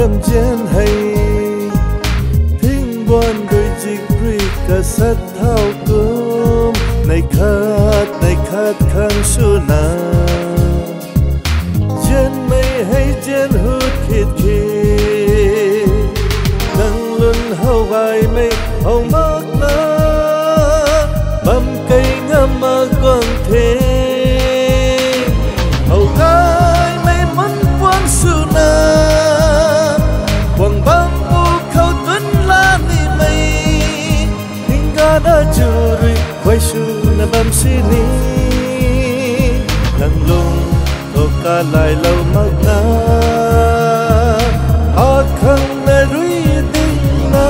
ram chen hay. Thing bon đôi chiếc bri cả sát thao cơm này khát này khát khăn su na. Chen mây hay chen hút khít khít. Nắng luôn hầu vai mây hầu mai hingga da juri quay su na bam si ni nang lung to ka lai lau mắc na a khang na rui di na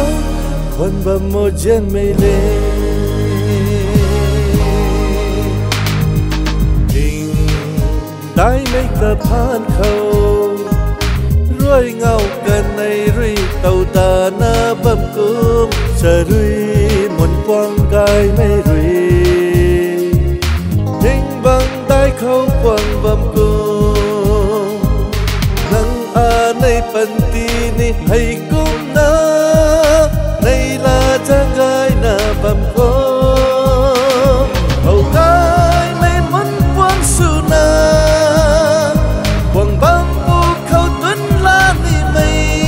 khon ba mo jen le ding, dai mấy cờ phan khâu ruồi ngau cần này rui tàu ta na bam cung sợ rui tay mê rì rui hình tay tai khâu quần vầm cung nâng a này phần tì ni hay cung na nay là cha gái na vầm cô. Hầu gai mê muốn quang su na quang băng u khâu tuấn la ni mây.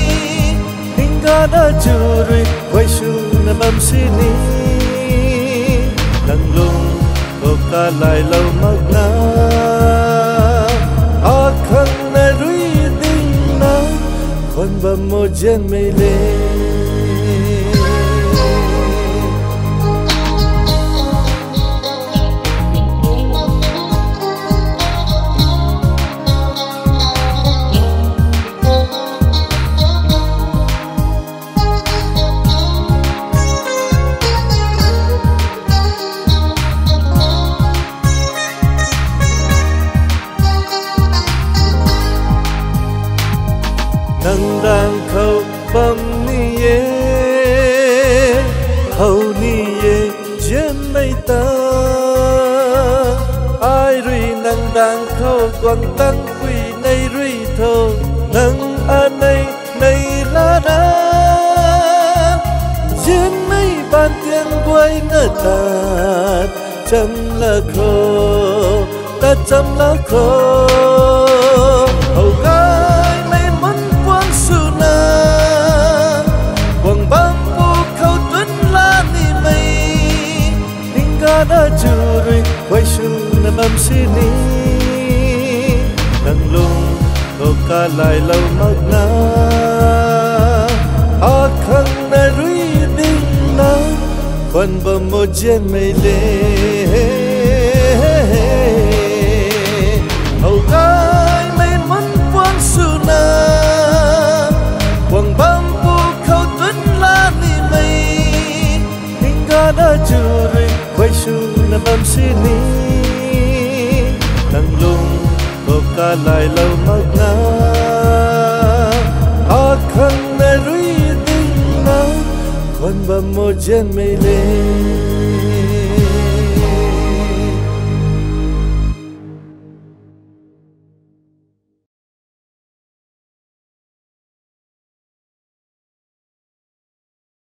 Hingga da juri quay su na bam sini nang lung ko ka lại lâu mất na a khăn na rui ding na kon bam mô jen mê lên nang khâu bấm ni ye, hầu ni ye jen mây ta ai rui năng đang khâu quang tăng quỳ nay rui thâu năng a nay nay la na jen mây ban tiếng quay nơ ta chăm là khâu ta chăm là khâu sini nang lung ko ka lai lâu mag na a khang na rui ding na quan bầm mo jen mây lên nang lung ko ca lại lâu mất na a khăn nơi rui tinh na con bầm mô jen mây lên